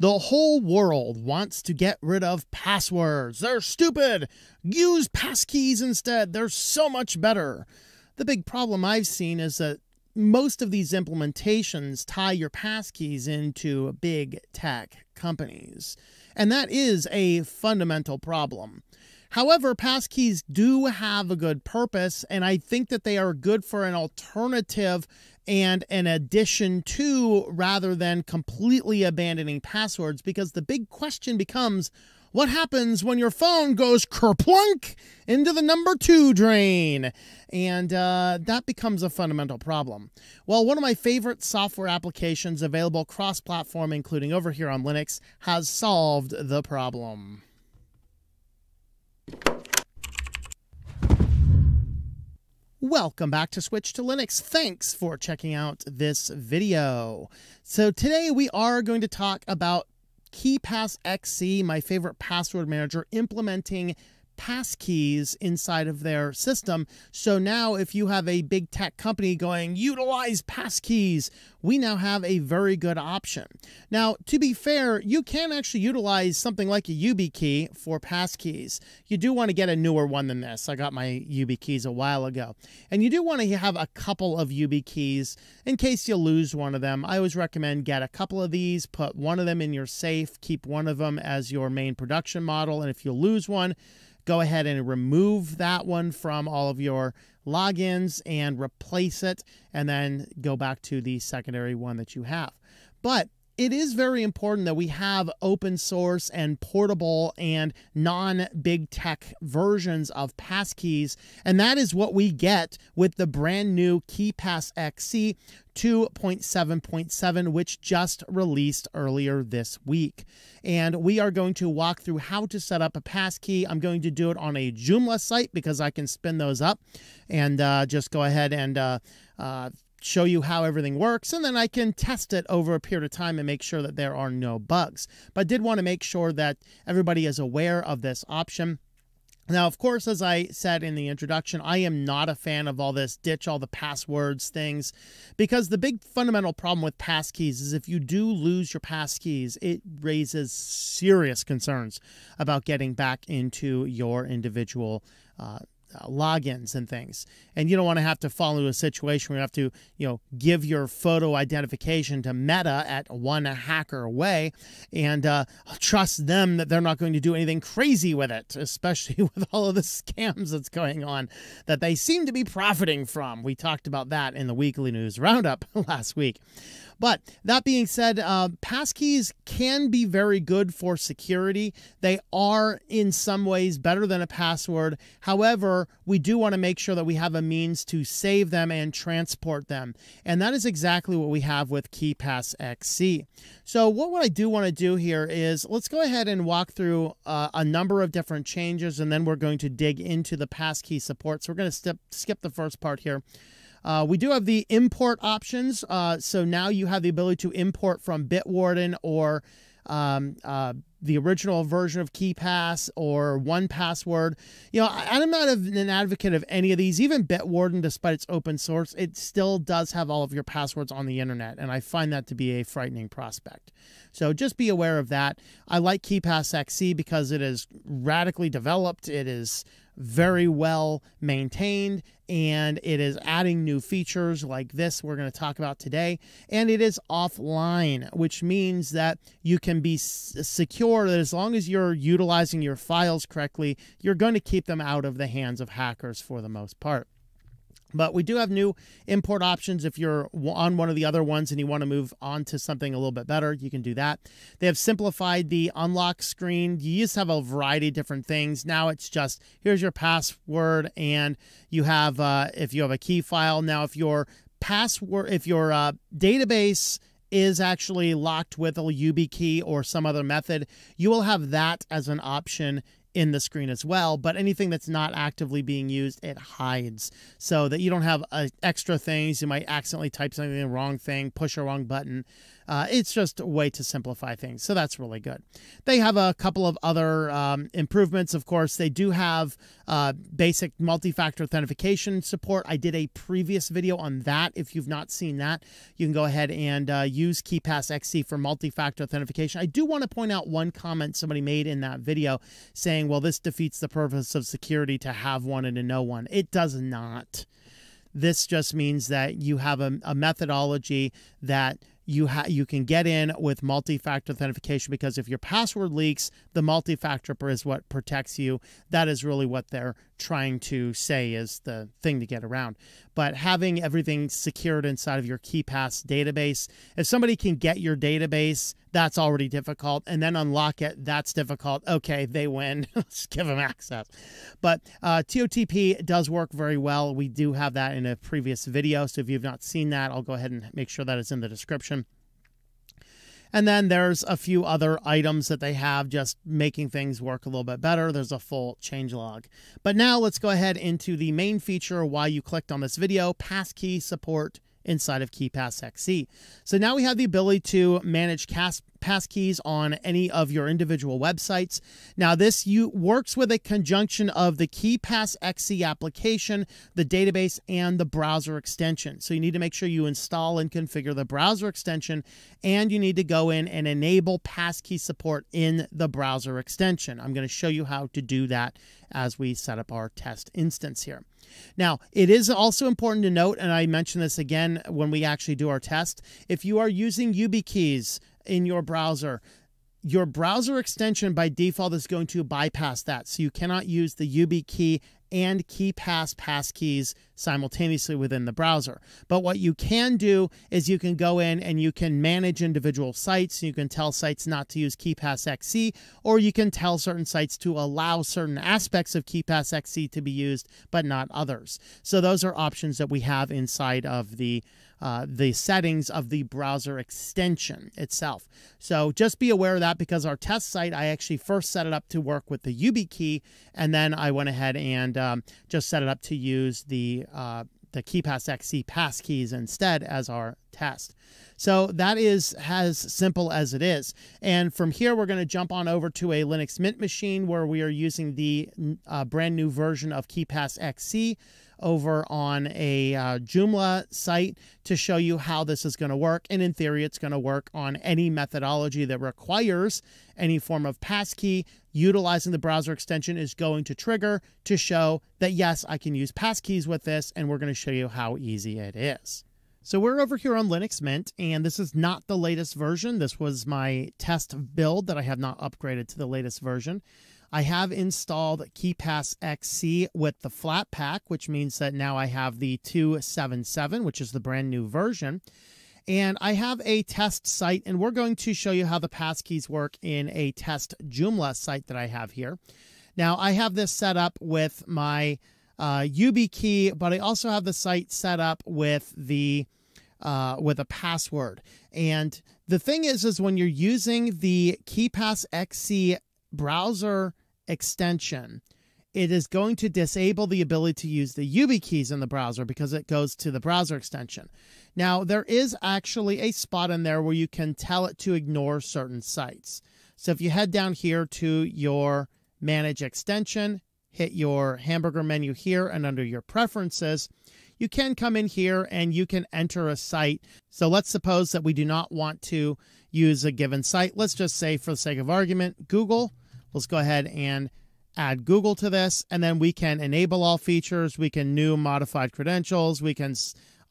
The whole world wants to get rid of passwords. They're stupid. Use passkeys instead. They're so much better. The big problem I've seen is that most of these implementations tie your passkeys into big tech companies. And that is a fundamental problem. However, passkeys do have a good purpose, and I think that they are good for an alternative and an addition to rather than completely abandoning passwords because the big question becomes what happens when your phone goes kerplunk into the number two drain? And uh, that becomes a fundamental problem. Well, one of my favorite software applications available cross platform, including over here on Linux, has solved the problem. Welcome back to Switched to Linux. Thanks for checking out this video. So today we are going to talk about KeePass XC, my favorite password manager, implementing passkeys inside of their system. So now, if you have a big tech company going, utilize passkeys, we now have a very good option. Now, to be fair, you can actually utilize something like a YubiKey for passkeys. You do want to get a newer one than this. I got my YubiKeys a while ago. And you do want to have a couple of YubiKeys in case you lose one of them. I always recommend get a couple of these, put one of them in your safe, keep one of them as your main production model. And if you lose one, go ahead and remove that one from all of your logins and replace it, and then go back to the secondary one that you have. But it is very important that we have open source and portable and non big tech versions of passkeys. And that is what we get with the brand new KeePass XC 2.7.7, which just released earlier this week. And we are going to walk through how to set up a passkey. I'm going to do it on a Joomla site because I can spin those up and uh, just go ahead and uh, uh, show you how everything works, and then I can test it over a period of time and make sure that there are no bugs. But I did want to make sure that everybody is aware of this option. Now, of course, as I said in the introduction, I am not a fan of all this ditch all the passwords things because the big fundamental problem with passkeys is if you do lose your passkeys, it raises serious concerns about getting back into your individual uh, uh, logins and things. And you don't want to have to fall into a situation where you have to, you know, give your photo identification to Meta at one hacker away and uh, trust them that they're not going to do anything crazy with it, especially with all of the scams that's going on that they seem to be profiting from. We talked about that in the weekly news roundup last week. But that being said, uh, passkeys can be very good for security. They are in some ways better than a password. However, we do want to make sure that we have a means to save them and transport them. And that is exactly what we have with KeePass XC. So what, what I do want to do here is let's go ahead and walk through uh, a number of different changes and then we're going to dig into the passkey support. So we're going to skip, skip the first part here. Uh, we do have the import options. Uh, so now you have the ability to import from Bitwarden or um, uh, the original version of KeePass or 1Password. You know, I, am not an advocate of any of these. Even Bitwarden, despite its open source, it still does have all of your passwords on the internet, and I find that to be a frightening prospect. So just be aware of that. I like KeePass XC because it is radically developed. It is very well maintained and it is adding new features like this we're going to talk about today. And it is offline which means that you can be secure that as long as you're utilizing your files correctly you're going to keep them out of the hands of hackers for the most part but we do have new import options. If you're on one of the other ones and you want to move on to something a little bit better, you can do that. They have simplified the unlock screen. You used to have a variety of different things. Now it's just here's your password, and you have uh, if you have a key file. Now, if your password, if your uh, database is actually locked with a YubiKey or some other method, you will have that as an option in the screen as well. But anything that's not actively being used, it hides so that you don't have uh, extra things. You might accidentally type something the wrong thing, push a wrong button. Uh, it's just a way to simplify things. So that's really good. They have a couple of other um, improvements. Of course, they do have uh, basic multi factor authentication support. I did a previous video on that. If you've not seen that, you can go ahead and uh, use KeePass XC for multi factor authentication. I do want to point out one comment somebody made in that video saying, well, this defeats the purpose of security to have one and to know one. It does not. This just means that you have a, a methodology that you ha- you can get in with multi-factor authentication because if your password leaks, the multi-factor is what protects you. That is really what they're trying to say is the thing to get around. But having everything secured inside of your KeePass database, if somebody can get your database, that's already difficult, and then unlock it, that's difficult. Okay, they win. Let's give them access. But uh, TOTP does work very well. We do have that in a previous video, so if you've not seen that, I'll go ahead and make sure that it's in the description. And then there's a few other items that they have just making things work a little bit better. There's a full change log. But now let's go ahead into the main feature why you clicked on this video, passkey support inside of KeePass XC. So now we have the ability to manage cast passkeys on any of your individual websites. Now, this you works with a conjunction of the KeePass XC application, the database, and the browser extension. So you need to make sure you install and configure the browser extension, and you need to go in and enable passkey support in the browser extension. I'm going to show you how to do that as we set up our test instance here. Now, it is also important to note, and I mention this again when we actually do our test, if you are using YubiKeys in your browser, your browser extension by default is going to bypass that. So you cannot use the YubiKey and KeePass pass keys simultaneously within the browser. But what you can do is you can go in and you can manage individual sites. You can tell sites not to use KeePass XC, or you can tell certain sites to allow certain aspects of KeePass XC to be used, but not others. So those are options that we have inside of the uh, the settings of the browser extension itself. So just be aware of that because our test site, I actually first set it up to work with the YubiKey, and then I went ahead and um, just set it up to use the uh, the KeePass XC passkeys instead as our test. So that is as simple as it is. And from here, we're going to jump on over to a Linux Mint machine where we are using the uh, brand new version of KeePass XC over on a uh, Joomla site to show you how this is going to work. And in theory, it's going to work on any methodology that requires any form of passkey. Utilizing the browser extension is going to trigger to show that yes, I can use passkeys with this, and we're going to show you how easy it is. So we're over here on Linux Mint, and this is not the latest version. This was my test build that I have not upgraded to the latest version. I have installed KeePass XC with the Flatpak, which means that now I have the 277, which is the brand new version. And I have a test site, and we're going to show you how the passkeys work in a test Joomla site that I have here. Now, I have this set up with my uh, YubiKey, but I also have the site set up with the uh, with a password. And the thing is, is when you're using the KeePass XC browser extension, it is going to disable the ability to use the YubiKeys in the browser because it goes to the browser extension. Now, there is actually a spot in there where you can tell it to ignore certain sites. So if you head down here to your Manage Extension, hit your hamburger menu here, and under your preferences, you can come in here and you can enter a site. So let's suppose that we do not want to use a given site. Let's just say, for the sake of argument, Google. Let's go ahead and add Google to this, and then we can enable all features. We can new modified credentials. We can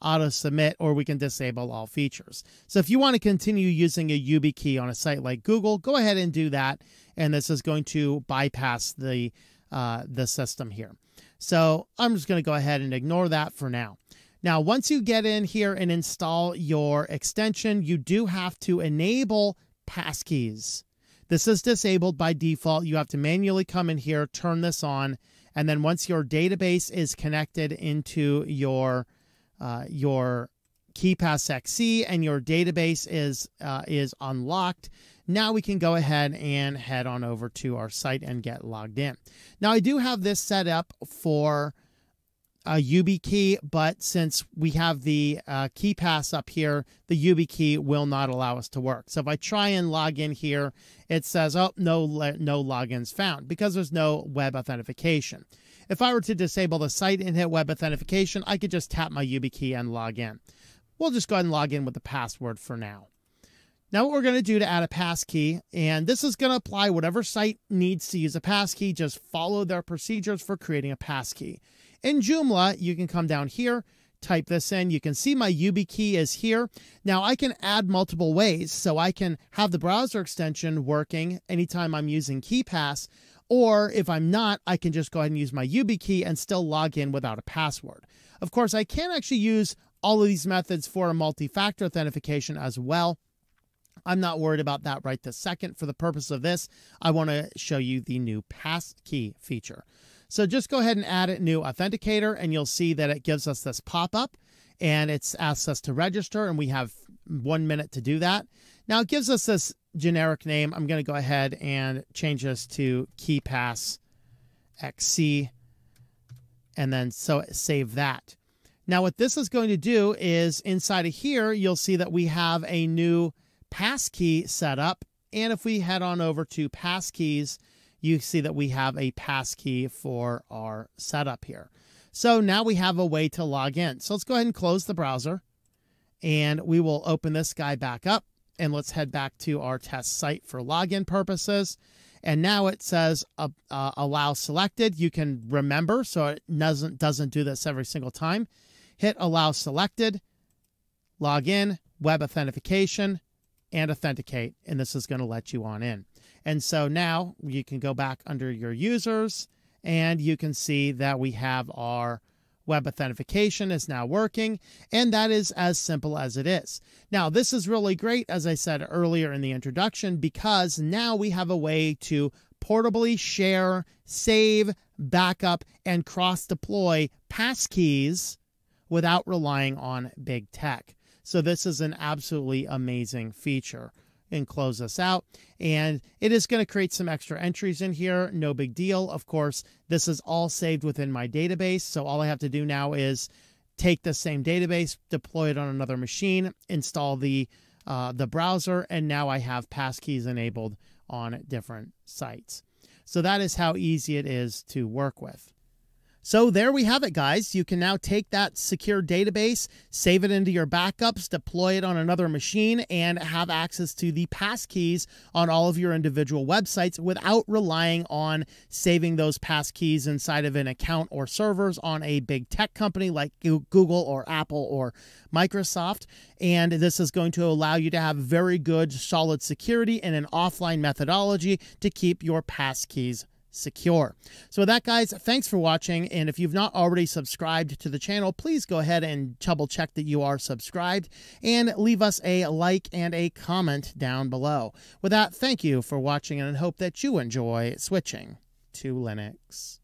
auto submit, or we can disable all features. So if you want to continue using a YubiKey on a site like Google, go ahead and do that. And this is going to bypass the uh, the system here. So I'm just going to go ahead and ignore that for now. Now, once you get in here and install your extension, you do have to enable passkeys. This is disabled by default. You have to manually come in here, turn this on, and then once your database is connected into your uh, your KeePass XC and your database is uh, is unlocked, now we can go ahead and head on over to our site and get logged in. Now I do have this set up for a YubiKey, but since we have the uh, KeePass up here, the YubiKey will not allow us to work. So if I try and log in here, it says, oh, no, no logins found because there's no web authentication. If I were to disable the site and hit web authentication, I could just tap my YubiKey and log in. We'll just go ahead and log in with the password for now. Now what we're going to do to add a passkey, and this is going to apply whatever site needs to use a passkey, just follow their procedures for creating a passkey. In Joomla, you can come down here, type this in. You can see my YubiKey is here. Now I can add multiple ways, so I can have the browser extension working anytime I'm using KeePass, or if I'm not, I can just go ahead and use my YubiKey and still log in without a password. Of course, I can actually use all of these methods for a multi-factor authentication as well. I'm not worried about that right this second. For the purpose of this, I want to show you the new passkey feature. So just go ahead and add a new authenticator and you'll see that it gives us this pop-up and it's asks us to register and we have one minute to do that. Now it gives us this generic name. I'm going to go ahead and change this to KeePass XC and then so save that. Now what this is going to do is inside of here, you'll see that we have a new passkey set up. And if we head on over to passkeys, you see that we have a passkey for our setup here. So now we have a way to log in. So let's go ahead and close the browser and we will open this guy back up and let's head back to our test site for login purposes. And now it says uh, uh, allow selected. You can remember so it doesn't doesn't do this every single time. Hit allow selected, log in, web authentication, and authenticate, and this is going to let you on in. And so now you can go back under your users and you can see that we have our web authentication is now working, and that is as simple as it is. Now, this is really great, as I said earlier in the introduction, because now we have a way to portably share, save, backup, and cross deploy passkeys without relying on big tech. So this is an absolutely amazing feature and close this out. And it is going to create some extra entries in here. No big deal. Of course, this is all saved within my database. So all I have to do now is take the same database, deploy it on another machine, install the uh, the browser, and now I have passkeys enabled on different sites. So that is how easy it is to work with. So there we have it, guys. You can now take that secure database, save it into your backups, deploy it on another machine, and have access to the passkeys on all of your individual websites without relying on saving those passkeys inside of an account or servers on a big tech company like Google or Apple or Microsoft. And this is going to allow you to have very good, solid security and an offline methodology to keep your passkeys secure. So with that, guys, thanks for watching. And if you've not already subscribed to the channel, please go ahead and double check that you are subscribed and leave us a like and a comment down below. With that, thank you for watching and hope that you enjoy switching to Linux.